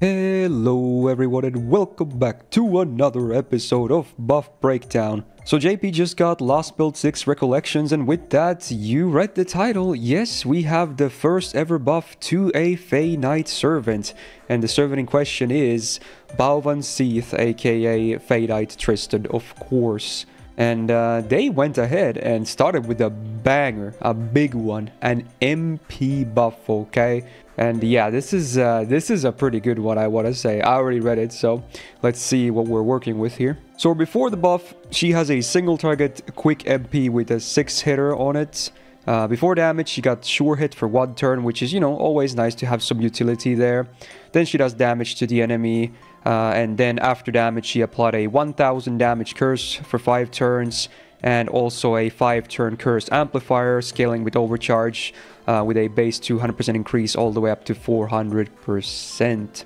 Hello everyone and welcome back to another episode of Buff Breakdown. So JP just got Lostbelt 6 Recollections and with that you read the title. Yes, we have the first ever buff to a Fae Knight Servant. And the servant in question is Baobhan Sith aka Fae Knight Tristan of course. And uh, they went ahead and started with a banger, a big one, an MP buff, okay? And yeah, this is uh, this is a pretty good one, I want to say. I already read it, so let's see what we're working with here. So before the buff, she has a single target quick MP with a 6 hitter on it. Uh, before damage, she got sure hit for one turn, which is, you know, always nice to have some utility there. Then she does damage to the enemy. Uh, and then after damage, she applied a 1000 damage curse for 5 turns and also a 5 turn curse amplifier scaling with overcharge uh, with a base 200% increase all the way up to 400%.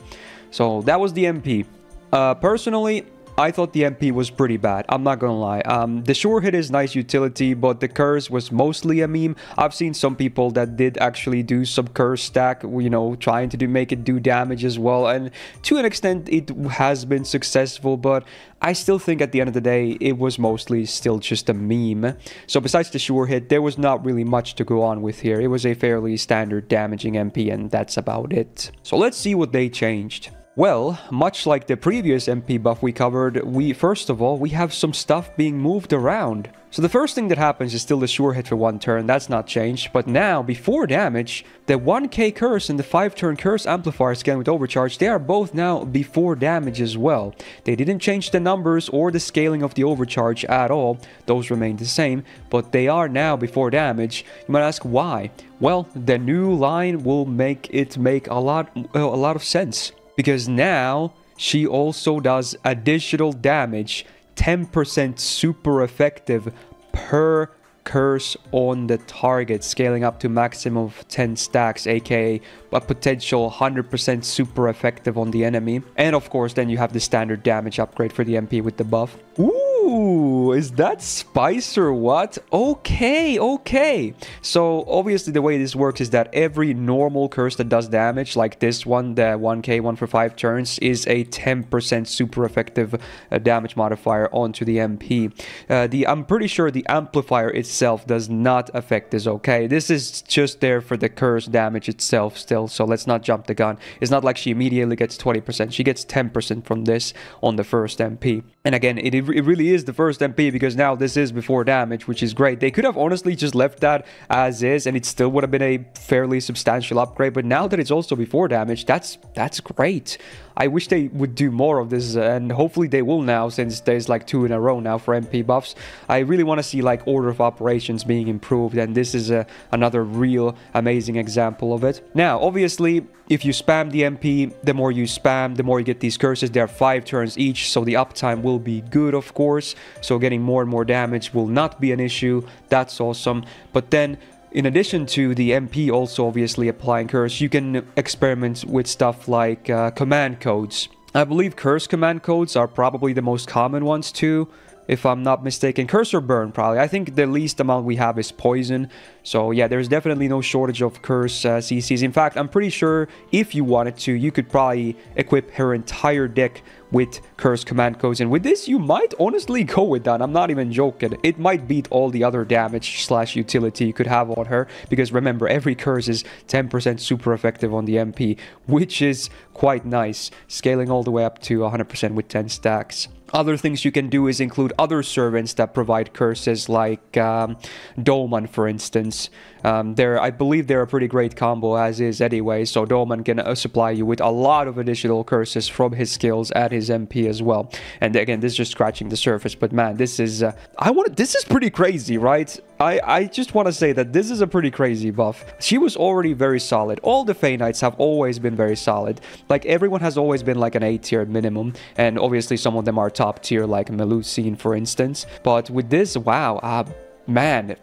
So that was the MP. Uh, personally, I thought the MP was pretty bad. I'm not gonna lie. Um, the sure hit is nice utility, but the curse was mostly a meme. I've seen some people that did actually do some curse stack, you know, trying to do make it do damage as well. And to an extent, it has been successful, but I still think at the end of the day, it was mostly still just a meme. So besides the sure hit, there was not really much to go on with here. It was a fairly standard damaging MP, and that's about it. So let's see what they changed. Well, much like the previous MP buff we covered, we first of all, we have some stuff being moved around. So the first thing that happens is still the sure hit for one turn, that's not changed, but now, before damage, the 1k curse and the 5 turn curse amplifier scan with overcharge, they are both now before damage as well. They didn't change the numbers or the scaling of the overcharge at all, those remain the same, but they are now before damage. You might ask why? Well, the new line will make it make a lot, a lot of sense because now she also does additional damage 10% super effective per curse on the target scaling up to maximum of 10 stacks aka a potential 100% super effective on the enemy. And of course then you have the standard damage upgrade for the mp with the buff. Ooh Is that spice or what? Okay, okay. So obviously the way this works is that every normal curse that does damage, like this one, the 1k one for 5 turns, is a 10% super effective uh, damage modifier onto the MP. Uh, the I'm pretty sure the amplifier itself does not affect this, okay? This is just there for the curse damage itself still, so let's not jump the gun. It's not like she immediately gets 20%. She gets 10% from this on the first MP. And again, it, it really is the first MP because now this is before damage, which is great. They could have honestly just left that as is and it still would have been a fairly substantial upgrade. But now that it's also before damage, that's that's great. I wish they would do more of this and hopefully they will now since there's like two in a row now for MP buffs. I really want to see like order of operations being improved and this is a, another real amazing example of it. Now, obviously, if you spam the MP, the more you spam, the more you get these curses. There are five turns each, so the uptime will be good, of course. So getting more and more damage will not be an issue. That's awesome. But then in addition to the MP also obviously applying curse, you can experiment with stuff like uh, command codes. I believe curse command codes are probably the most common ones too if I'm not mistaken. Curse or burn, probably. I think the least amount we have is poison. So yeah, there's definitely no shortage of curse uh, CCs. In fact, I'm pretty sure if you wanted to, you could probably equip her entire deck with curse command codes. And with this, you might honestly go with that. I'm not even joking. It might beat all the other damage slash utility you could have on her. Because remember, every curse is 10% super effective on the MP, which is quite nice. Scaling all the way up to 100% with 10 stacks. Other things you can do is include other servants that provide curses like um, Douman, for instance. Um, they're, I believe they're a pretty great combo as is anyway, so Douman can uh, supply you with a lot of additional curses from his skills at his MP as well. And again, this is just scratching the surface, but man, this is, uh, I want this is pretty crazy, right? I, I just want to say that this is a pretty crazy buff. She was already very solid. All the Fey Knights have always been very solid. Like, everyone has always been like an A tier minimum, and obviously some of them are top tier, like Melusine, for instance. But with this, wow, uh, man,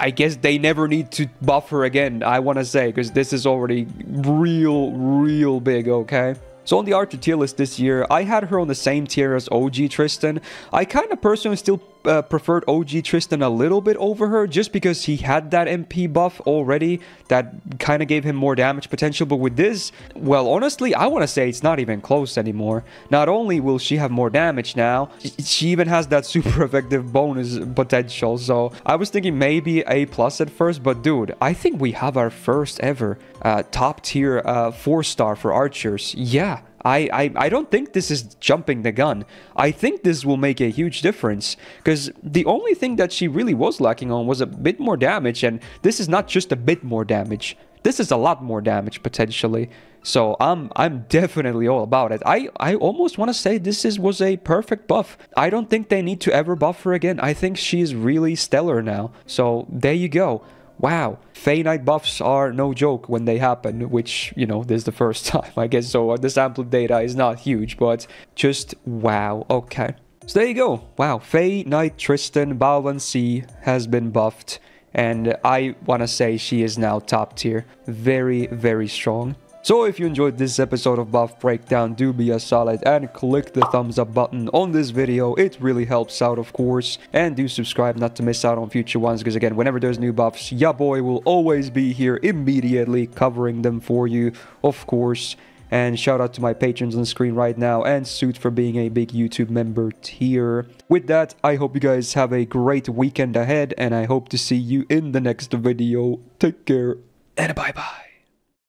I guess they never need to buff her again, I want to say, because this is already real, real big, okay? So on the Archer tier list this year, I had her on the same tier as OG Tristan. I kind of personally still uh, preferred OG Tristan a little bit over her just because he had that MP buff already that kind of gave him more damage potential. But with this, well, honestly, I want to say it's not even close anymore. Not only will she have more damage now, she even has that super effective bonus potential. So I was thinking maybe A plus at first, but dude, I think we have our first ever uh, top tier uh, four star for archers. Yeah. I, I, I don't think this is jumping the gun. I think this will make a huge difference because the only thing that she really was lacking on was a bit more damage and this is not just a bit more damage. This is a lot more damage potentially. So I'm I'm definitely all about it. I, I almost want to say this is was a perfect buff. I don't think they need to ever buff her again. I think she's really stellar now. So there you go wow, Fae Knight buffs are no joke when they happen, which, you know, this is the first time, I guess, so uh, the sample data is not huge, but just wow, okay. So there you go, wow, Fae Knight Tristan Baobhan Sith has been buffed, and I want to say she is now top tier, very, very strong. So if you enjoyed this episode of Buff Breakdown, do be a solid and click the thumbs up button on this video. It really helps out, of course. And do subscribe not to miss out on future ones, because again, whenever there's new buffs, ya boy will always be here immediately covering them for you, of course. And shout out to my patrons on the screen right now and Suit for being a big YouTube member tier. With that, I hope you guys have a great weekend ahead and I hope to see you in the next video. Take care and bye bye.